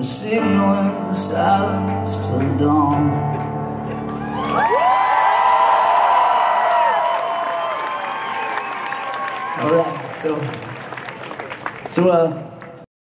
We're signaling the silence till the dawn. All right, so, so, uh,